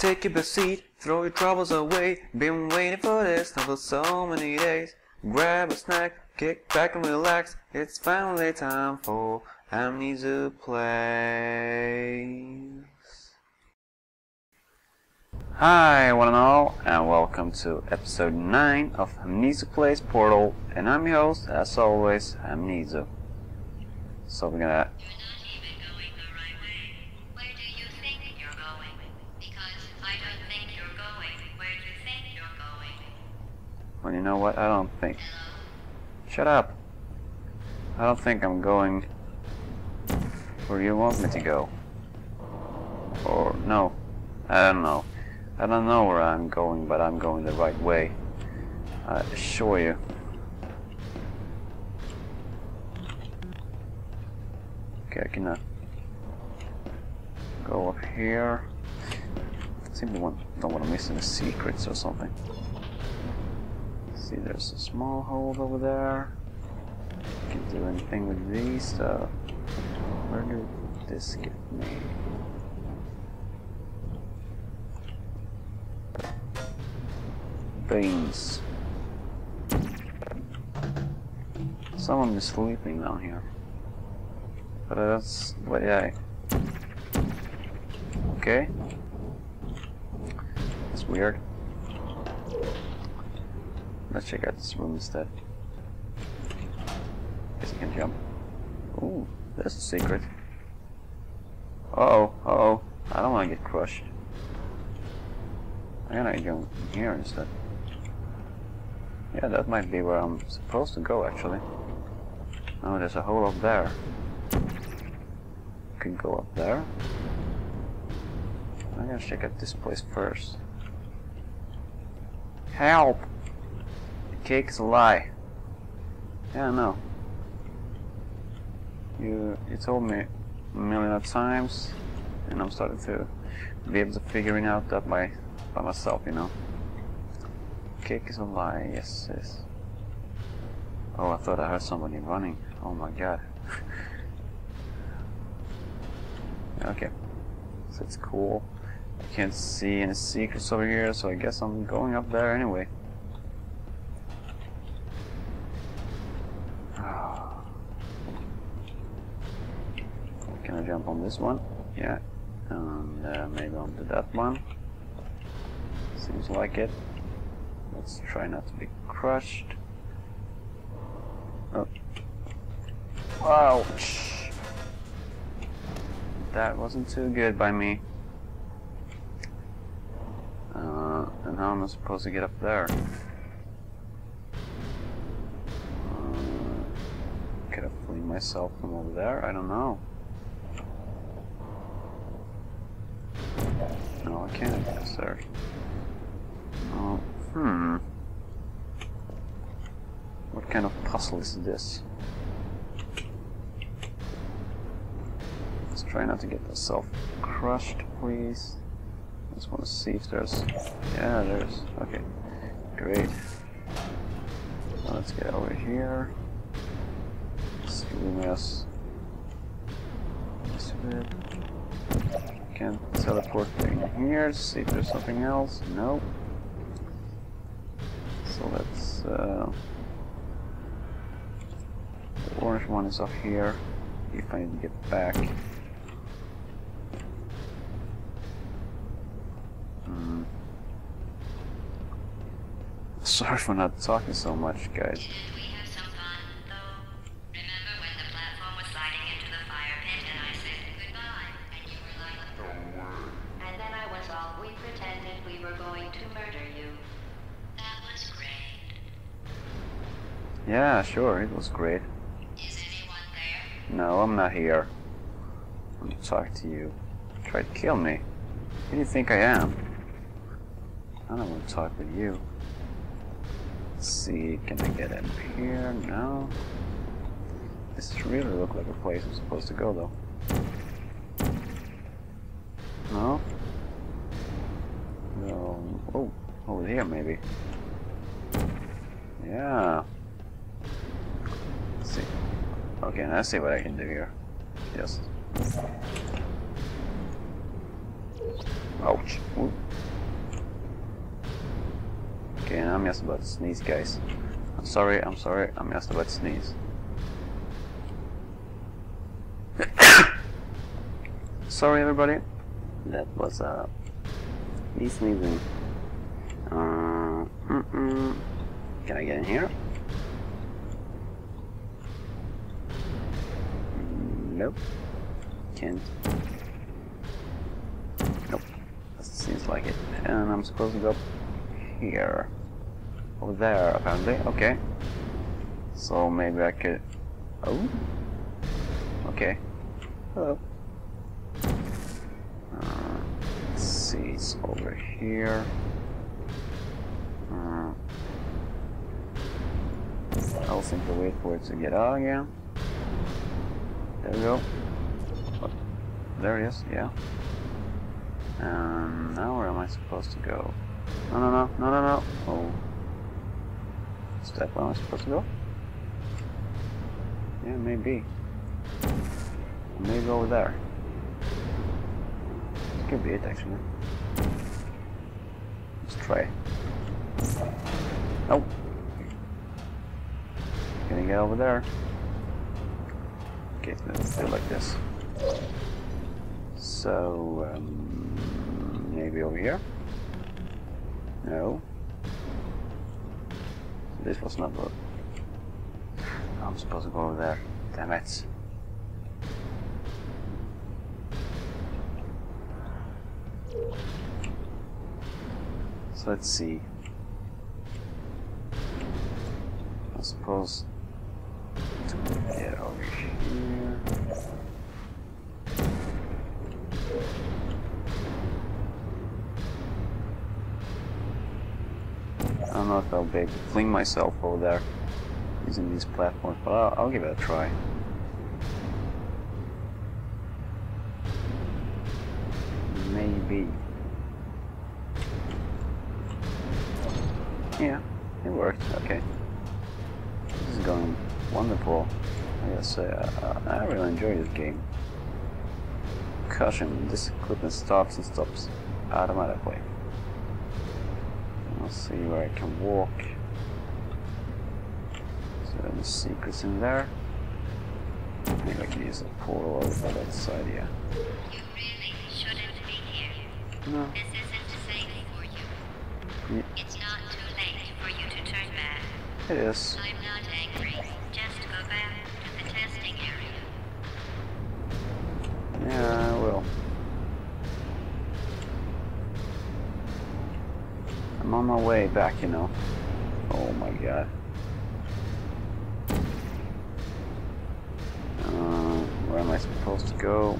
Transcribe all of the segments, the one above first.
Take a seat, throw your troubles away. Been waiting for this now for so many days. Grab a snack, kick back and relax. It's finally time for Hamnisu Plays. Hi, one and all, and welcome to episode 9 of Hamnisu Plays Portal. And I'm your host, as always, Hamnisu. So we're gonna Well, you know what? I don't think. Shut up. I don't think I'm going where you want me to go. Or, no. I don't know. I don't know where I'm going, but I'm going the right way. I assure you. Okay, I can uh, go up here. Simply want, don't want to miss any secrets or something. See, there's a small hole over there. Can't do anything with these, so where did this get me? Beans. Someone is sleeping down here. But that's what I. Okay. That's weird. Let's check out this room instead. Guess I can jump. Ooh, there's a secret. Uh oh, uh oh. I don't want to get crushed. I'm gonna go here instead. Yeah, that might be where I'm supposed to go actually. Oh, there's a hole up there. Could go up there. I'm gonna check out this place first. Help! Cake is a lie. Yeah, I know. You you told me a million of times, and I'm starting to be able to figuring out that by by myself, you know. Cake is a lie. Yes, yes. Oh, I thought I heard somebody running. Oh my god. okay. So it's cool. I can't see any secrets over here, so I guess I'm going up there anyway. Can I jump on this one? Yeah. And uh, maybe onto that one. Seems like it. Let's try not to be crushed. Oh. Ouch! That wasn't too good by me. Uh, and how am I supposed to get up there? Uh, could I flee myself from over there? I don't know. No, I can't, sir. Oh, hmm. What kind of puzzle is this? Let's try not to get myself crushed, please. I Just want to see if there's... Yeah, there's... Okay, great. Now let's get over here. See us. This bit. Can teleport in here, see if there's something else. Nope. So let's... Uh, the orange one is up here. If I to get back. Hmm. Sorry for not talking so much, guys. Sure, it was great. Is anyone there? No, I'm not here. I'm talk to you. Try to kill me. Who do you think I am? I don't want to talk with you. Let's see, can I get in here? No. This really look like a place I'm supposed to go, though. No? No. Oh, over here, maybe. Yeah. Okay, let's see what I can do here. Yes. Ouch. Ooh. Okay, I'm just about to sneeze, guys. I'm sorry, I'm sorry, I'm just about to sneeze. sorry, everybody. That was uh, me sneezing. Uh, mm -mm. Can I get in here? Nope. Can't. Nope. That seems like it. And I'm supposed to go here. Over there, apparently. Okay. So maybe I could... Oh? Okay. Hello. Uh, let's see, it's over here. Uh, I'll simply wait for it to get out again. There we go. There is. yeah. And now where am I supposed to go? No, no, no, no, no, no. Oh. Is that where am I'm supposed to go? Yeah, maybe. Maybe over there. This could be it, actually. Let's try. Nope. Gonna get over there. Okay, let's do like this. So, um, maybe over here? No. This was not what I'm supposed to go over there. Damn it. So let's see. I suppose Be able to fling myself over there using these platforms, but I'll, I'll give it a try. Maybe. Yeah, it worked. Okay. This is going wonderful. I gotta say, I, I really enjoy this game. Caution, this equipment stops and stops automatically. Let's see where I can walk. So there's secrets in there. Maybe I can use a portal over that side, yeah. You really shouldn't be here. No. This isn't safe for you. Yeah, It's not too late for you to turn back. it is. I'm not angry. Way back, you know. Oh my god. Uh, where am I supposed to go?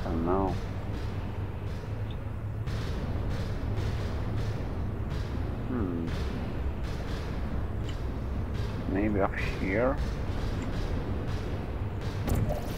I don't know. Hmm. Maybe up here?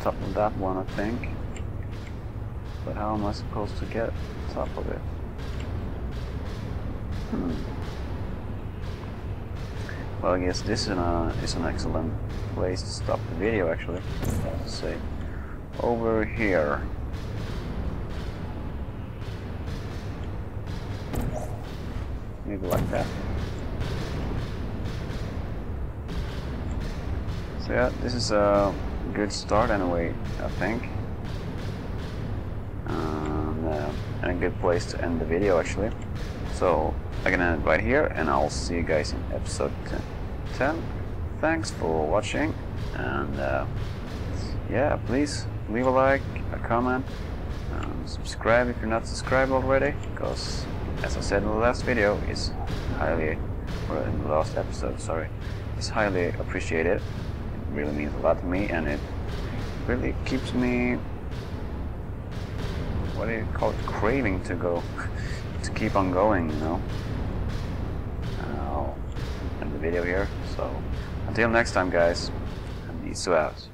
Top of that one, I think. But how am I supposed to get top of it? Hmm. Well, I guess this is an, uh, is an excellent place to stop the video, actually. Let's see. Over here. Maybe like that. So yeah, this is a good start anyway, I think. And, uh, and a good place to end the video actually. So I'm gonna end right here and I'll see you guys in episode 10. 10. Thanks for watching and uh, yeah, please leave a like, a comment, subscribe if you're not subscribed already because as I said in the last video, it's highly, or in the last episode, sorry, it's highly appreciated. It really means a lot to me and it really keeps me, what do you call it, craving to go, to keep on going, you know the video here. So until next time, guys, Hamnisu out.